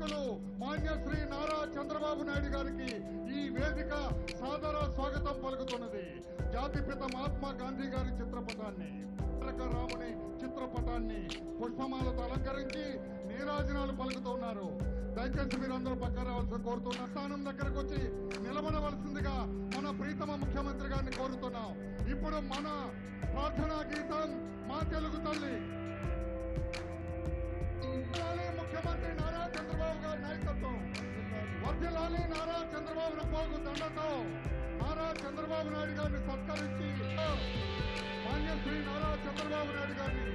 మాన్యశ్రీ నారా చంద్రబాబు నాయుడు గారికి ఈ వేదిక సాదర స్వాగతం పలుకుతున్నది. జాతిపిత మహాత్మా గాంధీ గారి చిత్రపటాన్ని రాముని చిత్రపటాన్ని పుష్పమాలతో అలంకరించి నీరాజనాలు పలుకుతున్నారు. దయచేసి మీరందరూ పక్క రావాల్సి కోరుతున్న స్థానం దగ్గరకు వచ్చి నిలబడవలసిందిగా మన ప్రీతమ ముఖ్యమంత్రి గారిని కోరుతున్నాం. ఇప్పుడు మన ప్రార్థనా గీతం వర్ధిల్లాలి నారా చంద్రబాబు పోగు దండతో నారా చంద్రబాబు నాయుడు గారిని సత్కరించి మాన్యశ్రీ నారా చంద్రబాబు నాయుడు గారిని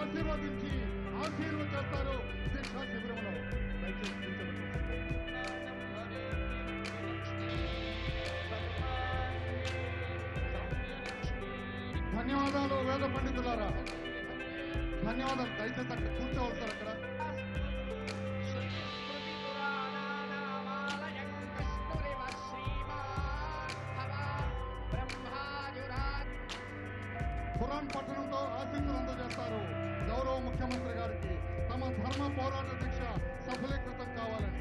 ఆశీర్వదించి ఆశీర్వదిస్తారు దీక్షా శిబిరంలో ధన్యవాదాలు వేద పండితులారా. ధన్యవాదాలు. దయచేసి అక్కడ కూర్చోవస్తారు అక్కడ. ఖురాన్ పట్టణంతో ఆశీస్సులు అందజేస్తారు గౌరవ ముఖ్యమంత్రి గారికి తమ ధర్మ పోరాట దీక్ష సఫలీకృతం కావాలని.